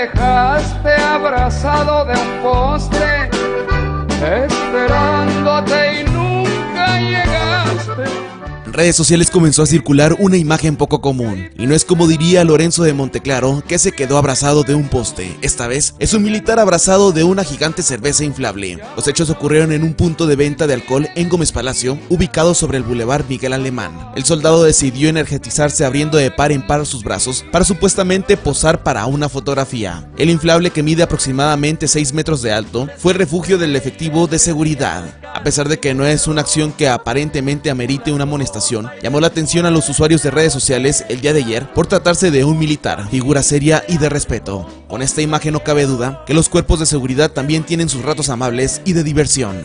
dejaste abrazado de un poste, esperándote redes sociales comenzó a circular una imagen poco común, y no es como diría Lorenzo de Monteclaro, que se quedó abrazado de un poste. Esta vez es un militar abrazado de una gigante cerveza inflable. Los hechos ocurrieron en un punto de venta de alcohol en Gómez Palacio, ubicado sobre el Boulevard Miguel Alemán. El soldado decidió energetizarse abriendo de par en par sus brazos para supuestamente posar para una fotografía. El inflable que mide aproximadamente 6 metros de alto fue refugio del efectivo de seguridad. A pesar de que no es una acción que aparentemente amerite una amonestación, llamó la atención a los usuarios de redes sociales el día de ayer por tratarse de un militar, figura seria y de respeto. Con esta imagen no cabe duda que los cuerpos de seguridad también tienen sus ratos amables y de diversión.